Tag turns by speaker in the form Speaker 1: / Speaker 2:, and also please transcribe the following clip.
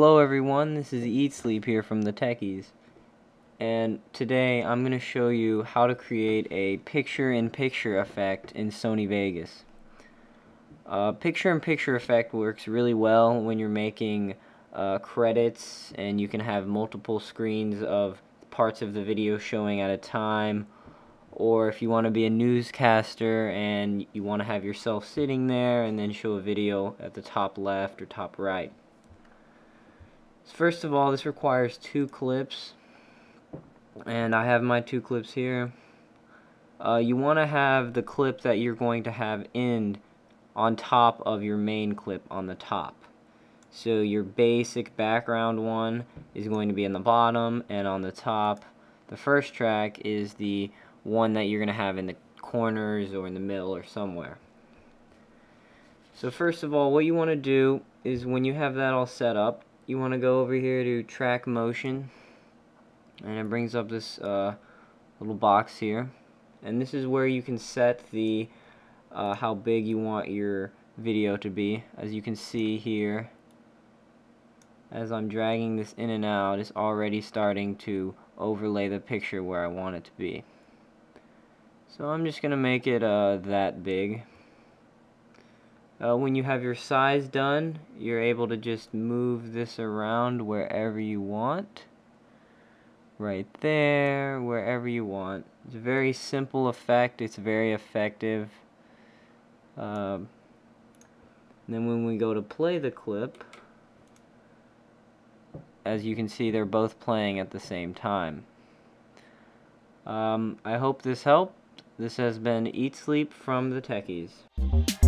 Speaker 1: Hello everyone, this is Eatsleep here from the Techies. And today I'm going to show you how to create a picture-in-picture -picture effect in Sony Vegas. Uh, picture-in-picture -picture effect works really well when you're making uh, credits and you can have multiple screens of parts of the video showing at a time or if you want to be a newscaster and you want to have yourself sitting there and then show a video at the top left or top right. First of all, this requires two clips, and I have my two clips here. Uh, you want to have the clip that you're going to have end on top of your main clip on the top. So your basic background one is going to be in the bottom, and on the top, the first track is the one that you're going to have in the corners or in the middle or somewhere. So first of all, what you want to do is when you have that all set up, you want to go over here to track motion? And it brings up this uh, little box here. And this is where you can set the uh, how big you want your video to be. As you can see here as I'm dragging this in and out it's already starting to overlay the picture where I want it to be. So I'm just gonna make it uh, that big uh, when you have your size done, you're able to just move this around wherever you want. Right there, wherever you want. It's a very simple effect. It's very effective. Um, then when we go to play the clip, as you can see, they're both playing at the same time. Um, I hope this helped. This has been Eatsleep from the Techies.